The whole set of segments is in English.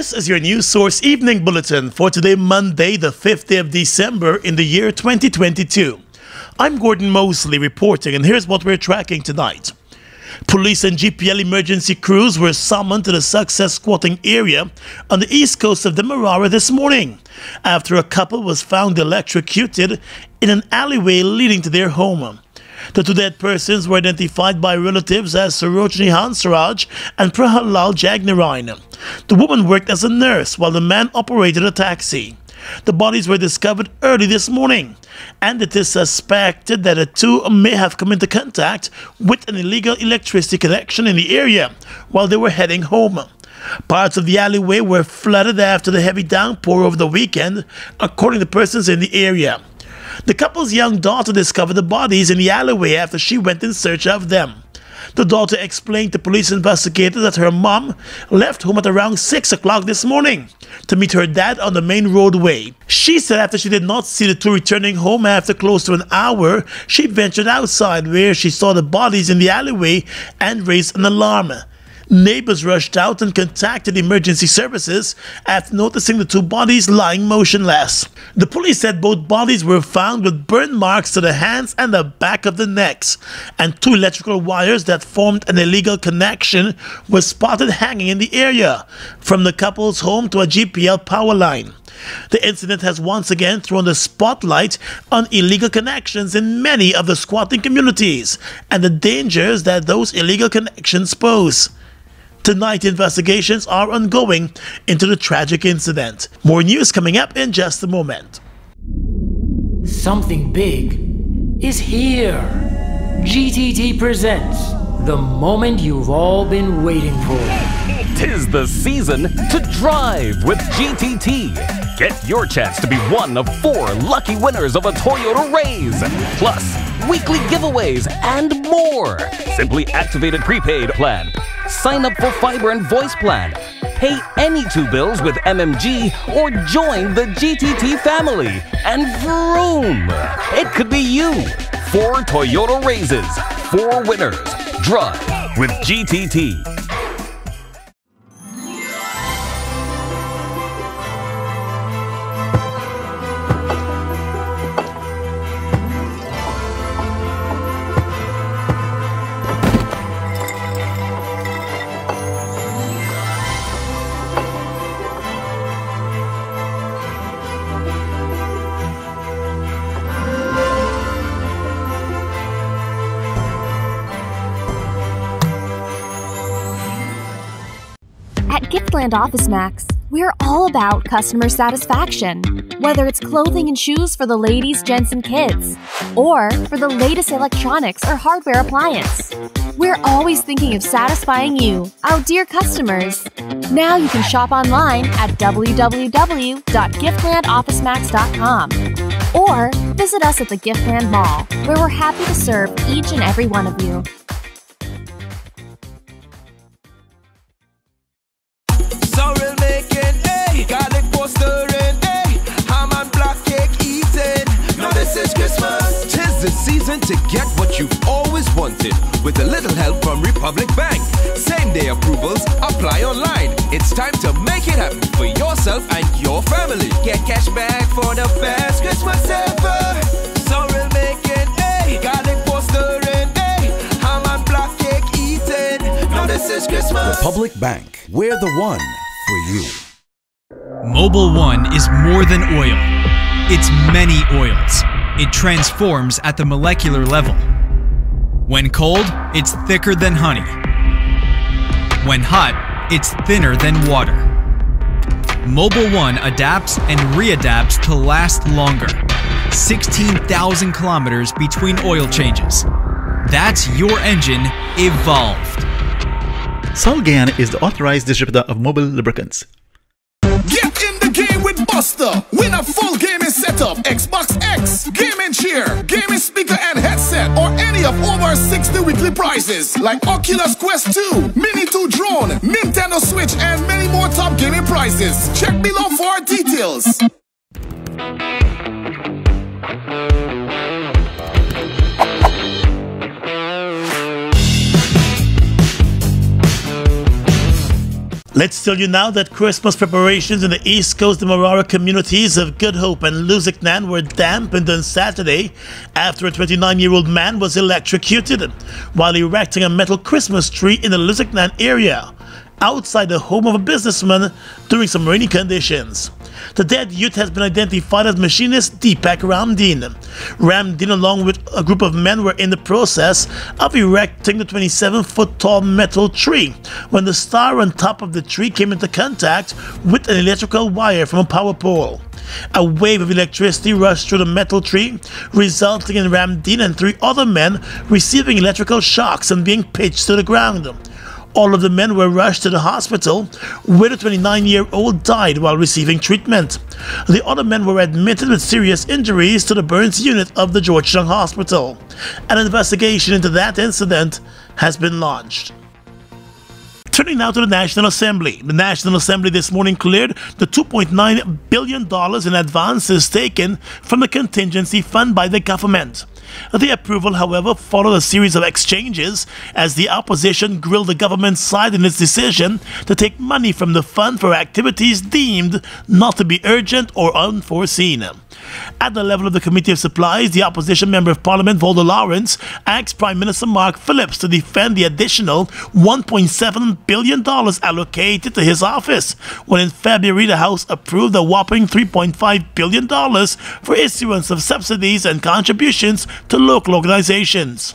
This is your news source evening bulletin for today, Monday, the 5th day of December in the year 2022. I'm Gordon Mosley reporting, and here's what we're tracking tonight. Police and GPL emergency crews were summoned to the success squatting area on the east coast of Demerara this morning after a couple was found electrocuted in an alleyway leading to their home. The two dead persons were identified by relatives as Sarojini Hansraj and Prahalal Jagnarine. The woman worked as a nurse while the man operated a taxi. The bodies were discovered early this morning, and it is suspected that the two may have come into contact with an illegal electricity connection in the area while they were heading home. Parts of the alleyway were flooded after the heavy downpour over the weekend, according to persons in the area. The couple's young daughter discovered the bodies in the alleyway after she went in search of them. The daughter explained to police investigators that her mom left home at around 6 o'clock this morning to meet her dad on the main roadway. She said after she did not see the two returning home after close to an hour, she ventured outside where she saw the bodies in the alleyway and raised an alarm. Neighbors rushed out and contacted emergency services after noticing the two bodies lying motionless. The police said both bodies were found with burn marks to the hands and the back of the necks, and two electrical wires that formed an illegal connection were spotted hanging in the area from the couple's home to a GPL power line. The incident has once again thrown the spotlight on illegal connections in many of the squatting communities and the dangers that those illegal connections pose. Tonight, investigations are ongoing into the tragic incident. More news coming up in just a moment. Something big is here. GTT presents the moment you've all been waiting for. Tis the season to drive with GTT. Get your chance to be one of four lucky winners of a Toyota Raize. Plus, weekly giveaways and more. Simply activate a prepaid plan sign up for fiber and voice plan, pay any two bills with MMG, or join the GTT family. And vroom! It could be you. Four Toyota Raizes, four winners. Drive with GTT. Office Max, we're all about customer satisfaction. Whether it's clothing and shoes for the ladies, gents, and kids, or for the latest electronics or hardware appliance, we're always thinking of satisfying you, our dear customers. Now you can shop online at www.giftlandofficemax.com or visit us at the Giftland Mall, where we're happy to serve each and every one of you. Season to get what you've always wanted with a little help from Republic Bank. Same day approvals apply online. It's time to make it happen for yourself and your family. Get cash back for the best Christmas ever. Sorrel making, hey, garlic postering, hey, ham and black cake eating. Now this is Christmas. Republic Bank, we're the one for you. Mobil One is more than oil. It's many oils it transforms at the molecular level. When cold, it's thicker than honey. When hot, it's thinner than water. Mobil One adapts and readapts to last longer. 16,000 kilometers between oil changes. That's your engine evolved. Solgan is the authorized distributor of Mobil lubricants. Get in the game with Busta. Win a full gaming setup, Xbox X, gaming chair, gaming speaker and headset, or any of over 60 weekly prizes like Oculus Quest 2, Mini 2 drone, Nintendo Switch, and many more top gaming prizes. Check below for details. Let's tell you now that Christmas preparations in the East Coast Demerara communities of Good Hope and Lusignan were dampened on Saturday after a 29-year-old man was electrocuted while erecting a metal Christmas tree in the Lusignan area outside the home of a businessman during some rainy conditions. The dead youth has been identified as machinist Deepak Ramdin. Ramdin, along with a group of men, were in the process of erecting the 27 foot tall metal tree when the star on top of the tree came into contact with an electrical wire from a power pole. A wave of electricity rushed through the metal tree, resulting in Ramdin and three other men receiving electrical shocks and being pitched to the ground. All of the men were rushed to the hospital, where the 29 year old died while receiving treatment. The other men were admitted with serious injuries to the burns unit of the Georgetown Hospital. An investigation into that incident has been launched. Turning now to the National Assembly. The National Assembly this morning cleared the $2.9 billion in advances taken from the contingency fund by the government. The approval, however, followed a series of exchanges as the opposition grilled the government's side in its decision to take money from the fund for activities deemed not to be urgent or unforeseen. At the level of the Committee of Supplies, the opposition Member of Parliament, Volda Lawrence, asked Prime Minister Mark Phillips to defend the additional $1.7 billion allocated to his office, when in February the House approved a whopping $3.5 billion for issuance of subsidies and contributions to local organizations.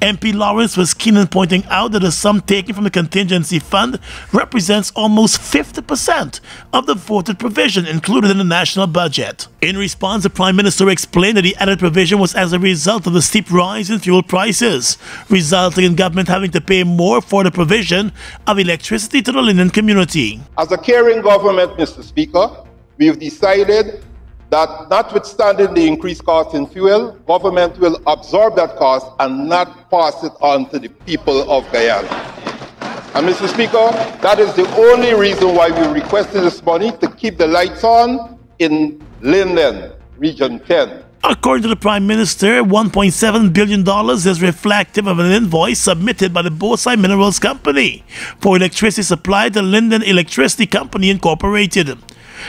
MP Lawrence was keen in pointing out that the sum taken from the contingency fund represents almost 50% of the voted provision included in the national budget. In response, the Prime Minister explained that the added provision was as a result of the steep rise in fuel prices, resulting in government having to pay more for the provision of electricity to the Linden community. As a caring government, Mr. Speaker, we've decided that notwithstanding the increased cost in fuel, government will absorb that cost and not pass it on to the people of Guyana. And Mr. Speaker, that is the only reason why we requested this money to keep the lights on in Linden, Region 10. According to the Prime Minister, $1.7 billion is reflective of an invoice submitted by the Bauxite Minerals Company for electricity supply to Linden Electricity Company Incorporated.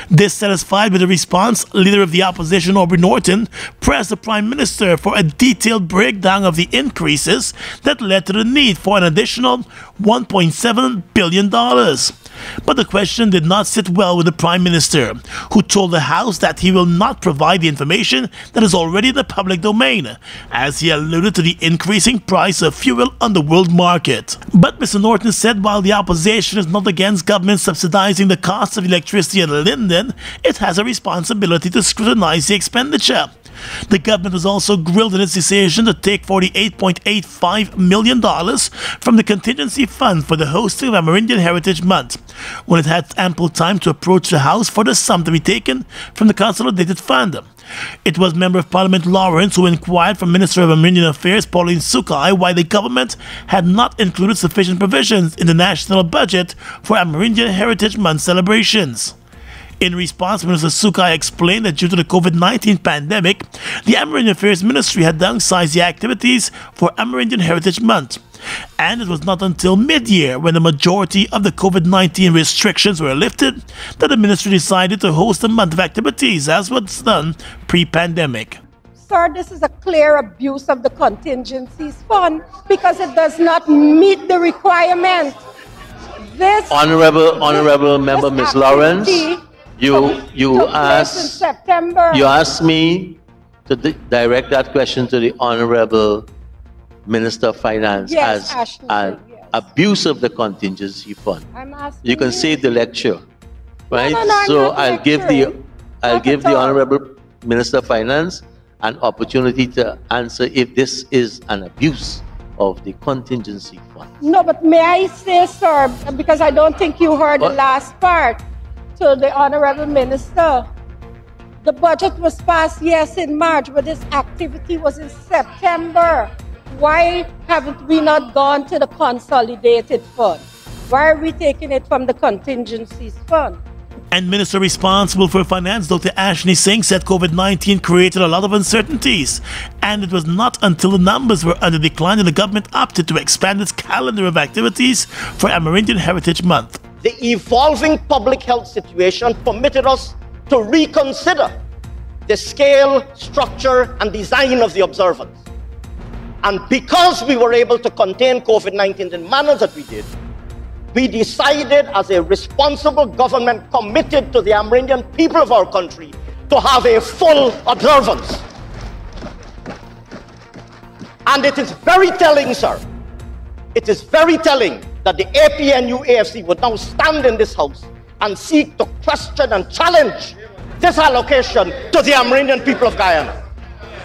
Dissatisfied with the response, leader of the opposition, Aubrey Norton, pressed the Prime Minister for a detailed breakdown of the increases that led to the need for an additional $1.7 billion. But the question did not sit well with the Prime Minister, who told the House that he will not provide the information that is already in the public domain, as he alluded to the increasing price of fuel on the world market. But Mr. Norton said while the opposition is not against government subsidizing the cost of electricity in Linden, it has a responsibility to scrutinize the expenditure. The government was also grilled in its decision to take $48.85 million from the contingency fund for the hosting of Amerindian Heritage Month, when it had ample time to approach the House for the sum to be taken from the Consolidated Fund. It was Member of Parliament Lawrence who inquired from Minister of Amerindian Affairs Pauline Sukhai why the government had not included sufficient provisions in the national budget for Amerindian Heritage Month celebrations. In response, Minister Sukhai explained that due to the COVID 19 pandemic, the Amerindian Affairs Ministry had downsized the activities for Amerindian Heritage Month. And it was not until mid year, when the majority of the COVID 19 restrictions were lifted, that the ministry decided to host a month of activities as was done pre pandemic. Sir, this is a clear abuse of the contingencies fund because it does not meet the requirement. This honorable, honorable this, member, Ms. Lawrence, you you asked you asked me to di direct that question to the honorable Minister of Finance yes, as an yes. abuse of the contingency fund. you can save the lecture, right? No, no, no, so I'll give the I'll give the honorable Minister of Finance an opportunity to answer if this is an abuse of the contingency fund. No, but may I say, sir, because I don't think you heard what? the last part to the Honorable Minister. The budget was passed, yes, in March, but this activity was in September. Why haven't we not gone to the consolidated fund? Why are we taking it from the contingencies fund? And Minister responsible for finance, Dr. Ashni Singh, said COVID 19 created a lot of uncertainties. And it was not until the numbers were under decline that the government opted to expand its calendar of activities for Amerindian Heritage Month. The evolving public health situation permitted us to reconsider the scale, structure, and design of the observance. And because we were able to contain COVID 19 in the manner that we did, we decided as a responsible government committed to the Amerindian people of our country to have a full observance. And it is very telling, sir. It is very telling that the APNU AFC would now stand in this house and seek to question and challenge this allocation to the Amerindian people of Guyana.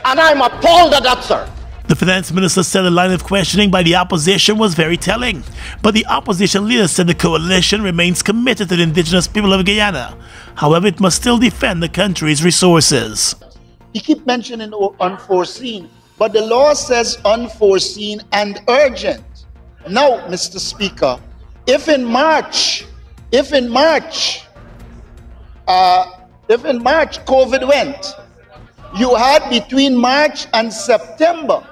And I'm appalled at that, sir. The finance minister said the line of questioning by the opposition was very telling, but the opposition leader said the coalition remains committed to the indigenous people of Guyana. However, it must still defend the country's resources. You keep mentioning unforeseen, but the law says unforeseen and urgent. Now, Mr. Speaker, if in March, if in March, uh, if in March COVID went, you had between March and September,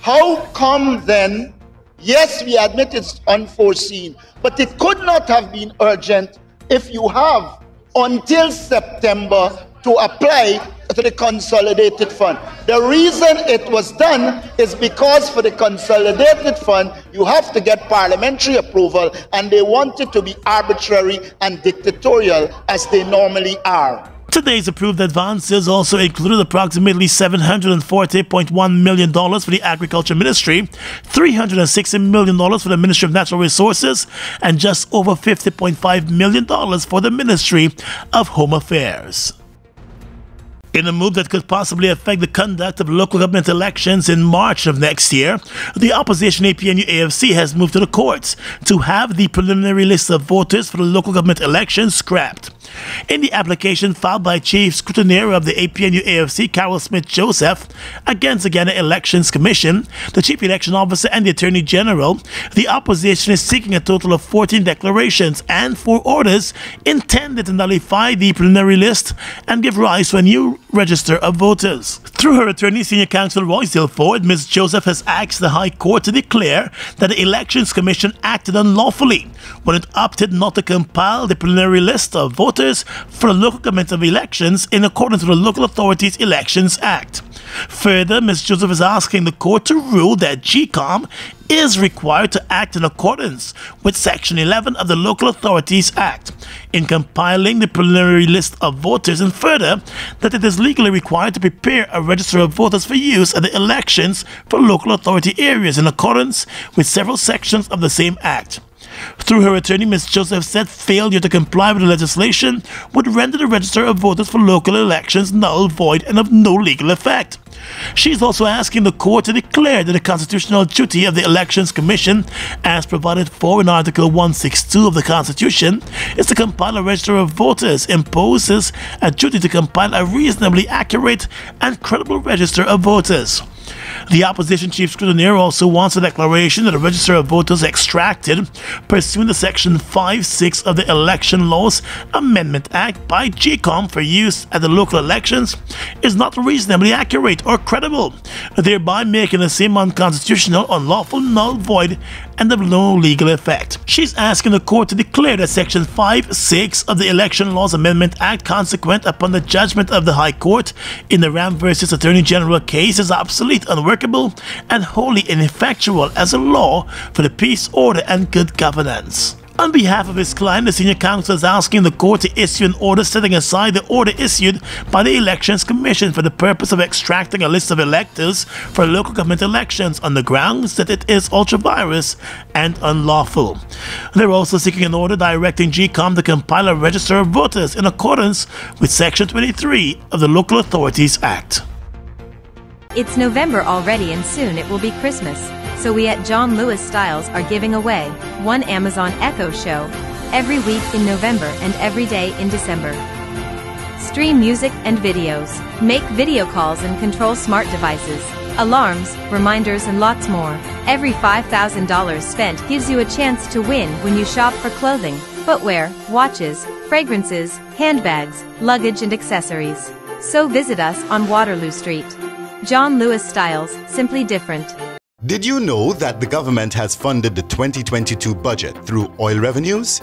how come then, yes, we admit it's unforeseen, but it could not have been urgent if you have until September to apply to the consolidated fund. The reason it was done is because for the consolidated fund, you have to get parliamentary approval, and they want it to be arbitrary and dictatorial as they normally are. Today's approved advances also included approximately $740.1 million for the Agriculture Ministry, $360 million for the Ministry of Natural Resources, and just over $50.5 million for the Ministry of Home Affairs. In a move that could possibly affect the conduct of local government elections in March of next year, the opposition APNU AFC has moved to the courts to have the preliminary list of voters for the local government elections scrapped. In the application filed by Chief Scrutineer of the APNU AFC, Carol Smith Joseph, against the Guyana Elections Commission, the Chief Election Officer, and the Attorney General, the opposition is seeking a total of 14 declarations and four orders intended to nullify the preliminary list and give rise to a new register of voters. Through her attorney, Senior Counsel Roysdale Forde, Ms. Joseph has asked the High Court to declare that the Elections Commission acted unlawfully when it opted not to compile the preliminary list of voters for the local government of elections in accordance with the Local Authorities Elections Act. Further, Ms. Joseph is asking the court to rule that GECOM is required to act in accordance with Section 11 of the Local Authorities Act in compiling the preliminary list of voters and further that it is legally required to prepare a register of voters for use at the elections for local authority areas in accordance with several sections of the same act. Through her attorney, Ms. Joseph said failure to comply with the legislation would render the register of voters for local elections null, void, and of no legal effect. She is also asking the court to declare that the constitutional duty of the Elections Commission, as provided for in Article 162 of the Constitution, is to compile a register of voters, imposes a duty to compile a reasonably accurate and credible register of voters. The opposition chief scrutineer also wants a declaration that a register of voters extracted pursuant to Section 5.6 of the Election Laws Amendment Act by GECOM for use at the local elections is not reasonably accurate or credible, thereby making the same unconstitutional, unlawful, null, void, and of no legal effect. She's asking the court to declare that Section 5.6 of the Election Laws Amendment Act, consequent upon the judgment of the High Court in the Ram versus Attorney General case, is obsolete, unworkable, and wholly ineffectual as a law for the peace, order, and good governance. On behalf of his client, the senior counsel is asking the court to issue an order setting aside the order issued by the Elections Commission for the purpose of extracting a list of electors for local government elections on the grounds that it is ultra-vires and unlawful. They're also seeking an order directing GECOM to compile a register of voters in accordance with Section 23 of the Local Authorities Act. It's November already and soon it will be Christmas. So we at John Lewis Styles are giving away one Amazon Echo show every week in November and every day in December. Stream music and videos, make video calls and control smart devices, alarms, reminders and lots more. Every $5,000 spent gives you a chance to win when you shop for clothing, footwear, watches, fragrances, handbags, luggage and accessories. So visit us on Waterloo Street. John Lewis Styles, simply different. Did you know that the government has funded the 2022 budget through oil revenues?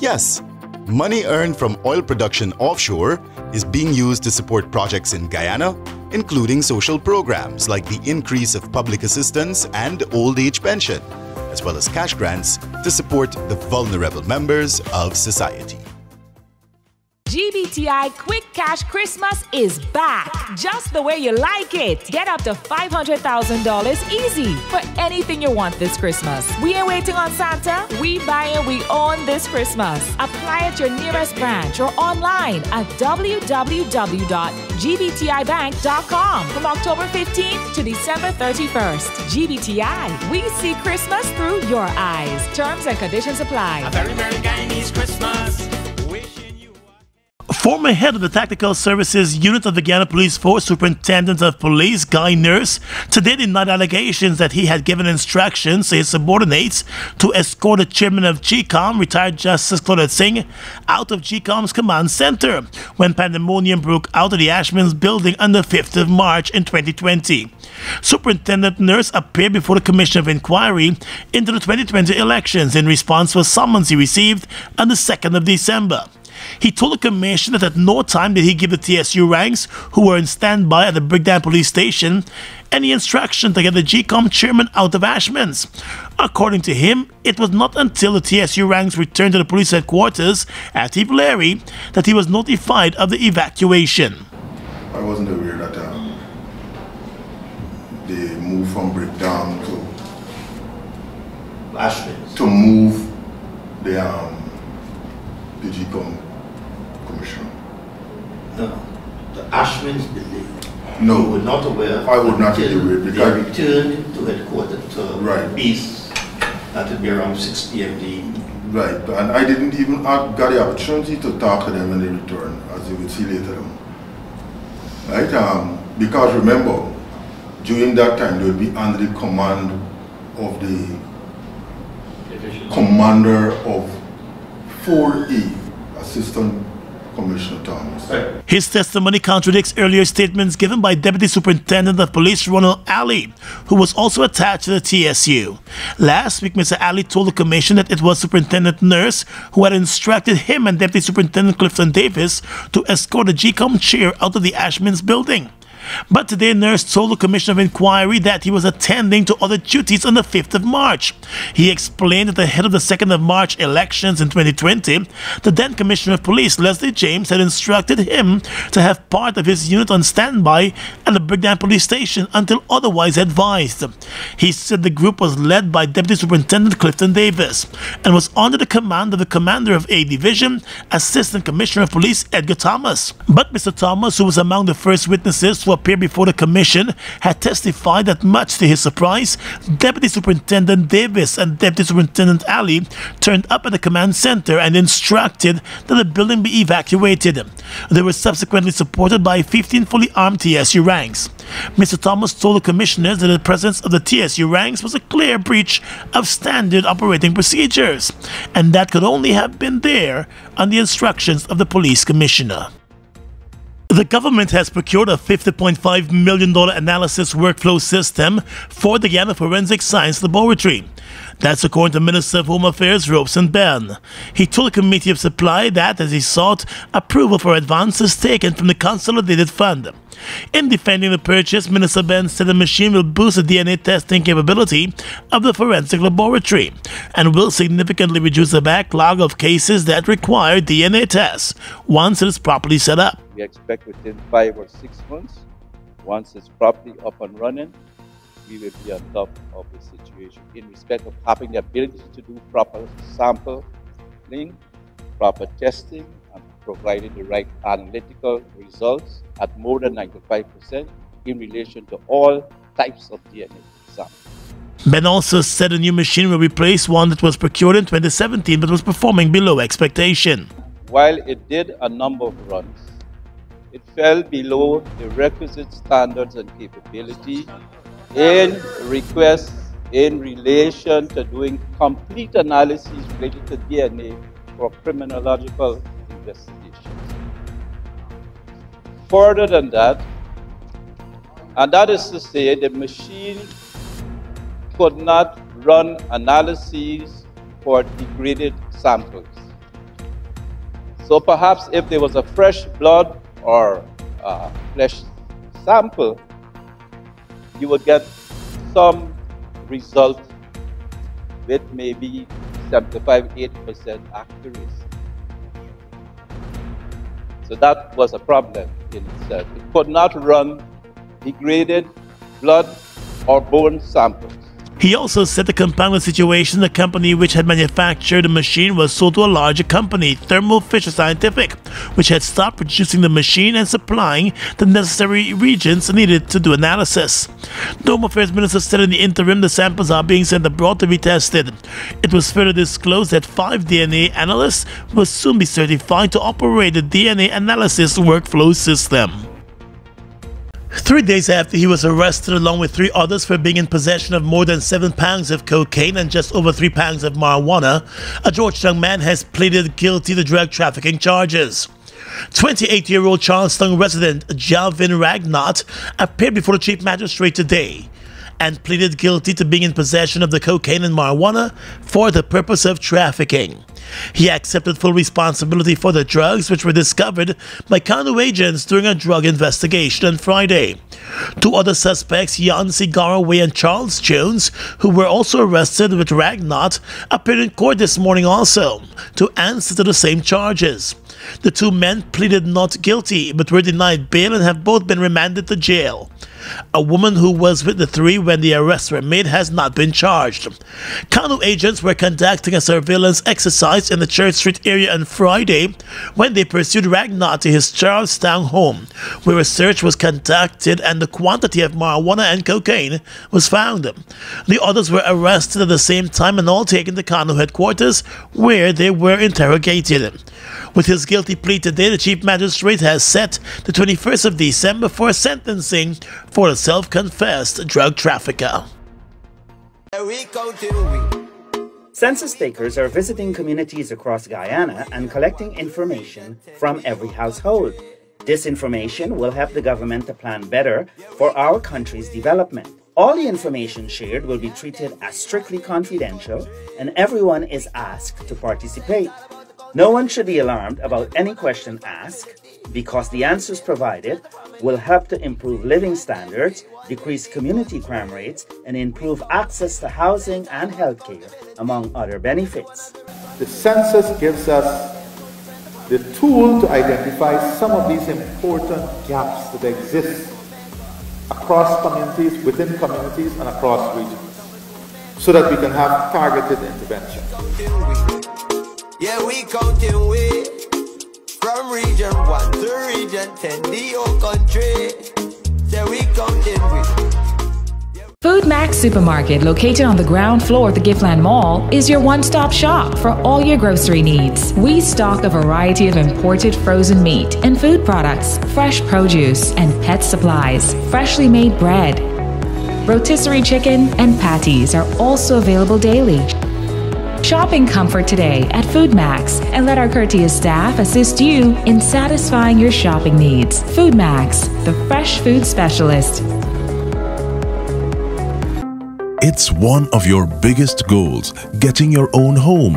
Yes, money earned from oil production offshore is being used to support projects in Guyana, including social programs like the increase of public assistance and old age pension, as well as cash grants to support the vulnerable members of society. GBTI Quick Cash Christmas is back, just the way you like it. Get up to $500,000 easy for anything you want this Christmas. We ain't waiting on Santa. We buy and we own this Christmas. Apply at your nearest branch or online at www.gbtibank.com from October 15th to December 31st. GBTI, we see Christmas through your eyes. Terms and conditions apply. A very Merry Guyanese Christmas. Former head of the Tactical Services Unit of the Guyana Police Force, Superintendent of Police Guy Nurse, today denied allegations that he had given instructions to his subordinates to escort the chairman of GECOM, retired Justice Claudette Singh, out of GECOM's command center when pandemonium broke out of the Ashmin's building on the 5th of March in 2020. Superintendent Nurse appeared before the Commission of Inquiry into the 2020 elections in response to a summons he received on the 2nd of December. He told the commission that at no time did he give the TSU ranks, who were in standby at the Brickdam police station, any instruction to get the GECOM chairman out of Ashmins. According to him, it was not until the TSU ranks returned to the police headquarters at Tipperary that he was notified of the evacuation. I wasn't aware that um, they moved from Brickdam to Ashmins. to move the um, the GECOM commissioner. No, the Ashmins building. No. You were not aware. I would not be until aware They because- returned to headquarters to Right. base. That would be around 6 p.m. the evening. Right, and I didn't even have, got the opportunity to talk to them when they returned, as you will see later on. Right, um, because remember, during that time they would be under the command of the commander of 4E, Assistant Commissioner Thomas. His testimony contradicts earlier statements given by Deputy Superintendent of Police Ronald Alley, who was also attached to the TSU. Last week, Mr. Alley told the commission that it was Superintendent Nurse who had instructed him and Deputy Superintendent Clifton Davis to escort the GECOM chair out of the Ashmin's building. But today, Nurse told the Commission of Inquiry that he was attending to other duties on the 5th of March. He explained that ahead of the 2nd of March elections in 2020, the then Commissioner of Police, Leslie James, had instructed him to have part of his unit on standby at the Brickdam Police Station until otherwise advised. He said the group was led by Deputy Superintendent Clifton Davis and was under the command of the Commander of A Division, Assistant Commissioner of Police Edgar Thomas. But Mr. Thomas, who was among the first witnesses to appear before the commission, had testified that much to his surprise, Deputy Superintendent Davis and Deputy Superintendent Ali turned up at the command center and instructed that the building be evacuated. They were subsequently supported by 15 fully armed TSU ranks. Mr. Thomas told the commissioners that the presence of the TSU ranks was a clear breach of standard operating procedures, and that could only have been there on the instructions of the police commissioner. The government has procured a $50.5 million analysis workflow system for the Guyana Forensic Science Laboratory. That's according to Minister of Home Affairs Robeson Benn. He told the Committee of Supply that as he sought approval for advances taken from the Consolidated Fund. In defending the purchase, Minister Ben said the machine will boost the DNA testing capability of the forensic laboratory and will significantly reduce the backlog of cases that require DNA tests once it is properly set up. We expect within five or six months, once it's properly up and running, we will be on top of the situation in respect of having the ability to do proper sample sampling, proper testing, and providing the right analytical results at more than 95% in relation to all types of DNA samples. Benn also said a new machine will replace one that was procured in 2017 but was performing below expectation. While it did a number of runs, it fell below the requisite standards and capability in requests in relation to doing complete analyses related to DNA for criminological investigations. Further than that, and that is to say, the machine could not run analyses for degraded samples. So perhaps if there was a fresh blood or uh, flesh sample, you will get some result with maybe 75-80% accuracy. So that was a problem in itself. It could not run degraded blood or bone samples. He also said the compounded situation the company which had manufactured the machine was sold to a larger company, Thermo Fisher Scientific, which had stopped producing the machine and supplying the necessary reagents needed to do analysis. The Affairs Minister said in the interim the samples are being sent abroad to be tested. It was further disclosed that five DNA analysts will soon be certified to operate the DNA analysis workflow system. Three days after he was arrested along with three others for being in possession of more than seven pounds of cocaine and just over three pounds of marijuana, a Georgetown man has pleaded guilty to drug trafficking charges. 28-year-old Charlestown resident Jalvin Ragnott appeared before the chief magistrate today and pleaded guilty to being in possession of the cocaine and marijuana for the purpose of trafficking. He accepted full responsibility for the drugs which were discovered by CANU agents during a drug investigation on Friday. Two other suspects, Yancy Garraway and Charles Jones, who were also arrested with Ragnott, appeared in court this morning also to answer to the same charges. The two men pleaded not guilty but were denied bail and have both been remanded to jail. A woman who was with the three when the arrests were made has not been charged. CANU agents were conducting a surveillance exercise in the Church Street area on Friday when they pursued Ragnott to his Charlestown home, where a search was conducted and the quantity of marijuana and cocaine was found. The others were arrested at the same time and all taken to CANU headquarters, where they were interrogated. With his guilty plea today, the Chief Magistrate has set the 21st of December for sentencing for a self-confessed drug trafficker. Census takers are visiting communities across Guyana and collecting information from every household. This information will help the government to plan better for our country's development. All the information shared will be treated as strictly confidential, and everyone is asked to participate. No one should be alarmed about any question asked because the answers provided will help to improve living standards, decrease community crime rates, and improve access to housing and healthcare, among other benefits. The census gives us the tool to identify some of these important gaps that exist across communities, within communities, and across regions, so that we can have targeted intervention. Yeah, we counting way from region one to region ten, the whole country. We way. Food Max Supermarket, located on the ground floor at the Giftland Mall, is your one stop shop for all your grocery needs. We stock a variety of imported frozen meat and food products, fresh produce, and pet supplies, freshly made bread. Rotisserie chicken and patties are also available daily. Shopping comfort today at Foodmax and let our courteous staff assist you in satisfying your shopping needs. Foodmax, the fresh food specialist. It's one of your biggest goals getting your own home,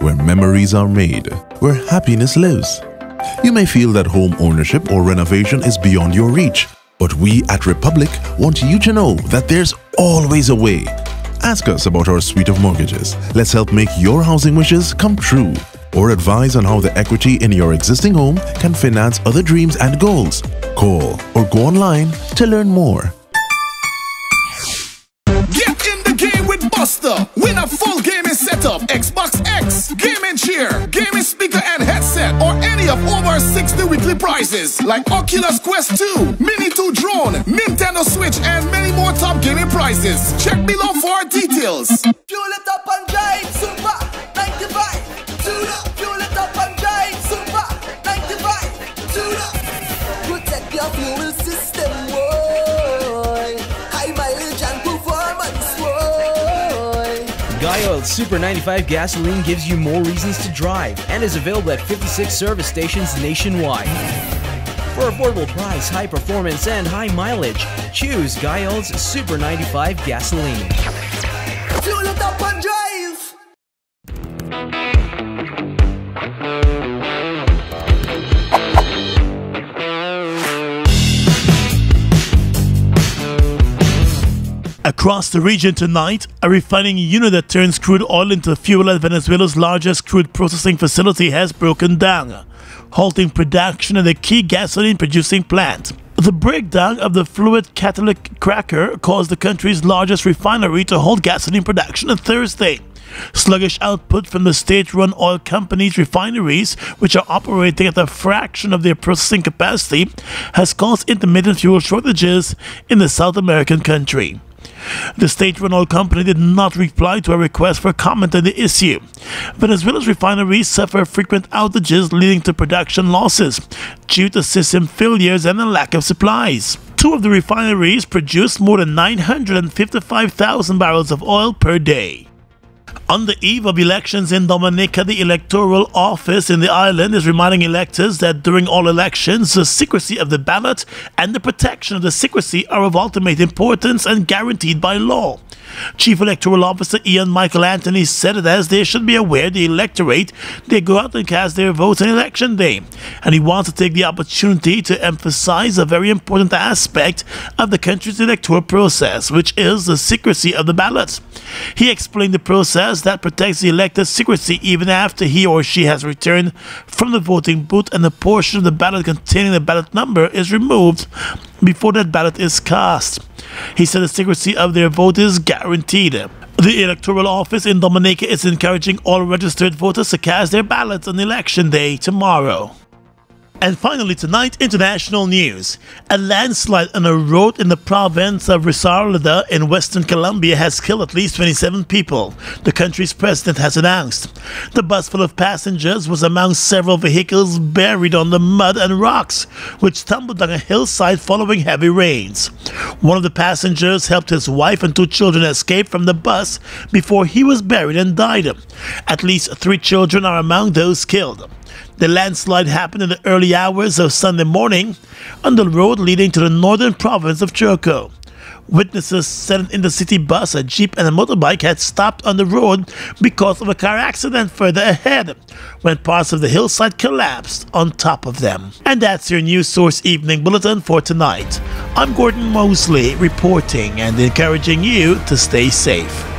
where memories are made, where happiness lives. You may feel that home ownership or renovation is beyond your reach, but we at Republic want you to know that there's always a way Ask us about our suite of mortgages. Let's help make your housing wishes come true. Or advise on how the equity in your existing home can finance other dreams and goals. Call or go online to learn more. Get in the game with Busta. Win a full gaming setup, Xbox prizes like Oculus Quest 2, Mini 2 drone, Nintendo Switch, and many more top gaming prizes. Check below for details. Super 95 gasoline gives you more reasons to drive and is available at 56 service stations nationwide. For affordable price, high performance, and high mileage, choose Guy Super 95 gasoline. Across the region tonight, a refining unit that turns crude oil into fuel at Venezuela's largest crude processing facility has broken down, halting production at the key gasoline producing plant. The breakdown of the fluid catalytic cracker caused the country's largest refinery to halt gasoline production on Thursday. Sluggish output from the state run oil companies' refineries, which are operating at a fraction of their processing capacity, has caused intermittent fuel shortages in the South American country. The state run oil company did not reply to a request for comment on the issue. Venezuela's refineries suffer frequent outages leading to production losses due to system failures and a lack of supplies. Two of the refineries produce more than 955,000 barrels of oil per day. On the eve of elections in Dominica, the electoral office in the island is reminding electors that during all elections, the secrecy of the ballot and the protection of the secrecy are of ultimate importance and guaranteed by law. Chief Electoral Officer Ian Michael Anthony said that as they should be aware, the electorate, they go out and cast their votes on election day. And he wants to take the opportunity to emphasize a very important aspect of the country's electoral process, which is the secrecy of the ballot. He explained the process that protects the elector's secrecy even after he or she has returned from the voting booth and a portion of the ballot containing the ballot number is removed before that ballot is cast. He said the secrecy of their vote is guaranteed. The electoral office in Dominica is encouraging all registered voters to cast their ballots on election day tomorrow. And finally tonight, international news. A landslide on a road in the province of Risaralda in western Colombia has killed at least 27 people, the country's president has announced. The bus full of passengers was among several vehicles buried on the mud and rocks, which tumbled down a hillside following heavy rains. One of the passengers helped his wife and two children escape from the bus before he was buried and died. At least three children are among those killed. The landslide happened in the early hours of Sunday morning on the road leading to the northern province of Chocó. Witnesses said an intercity bus, a jeep, and a motorbike had stopped on the road because of a car accident further ahead when parts of the hillside collapsed on top of them. And that's your News Source Evening Bulletin for tonight. I'm Gordon Mosley reporting and encouraging you to stay safe.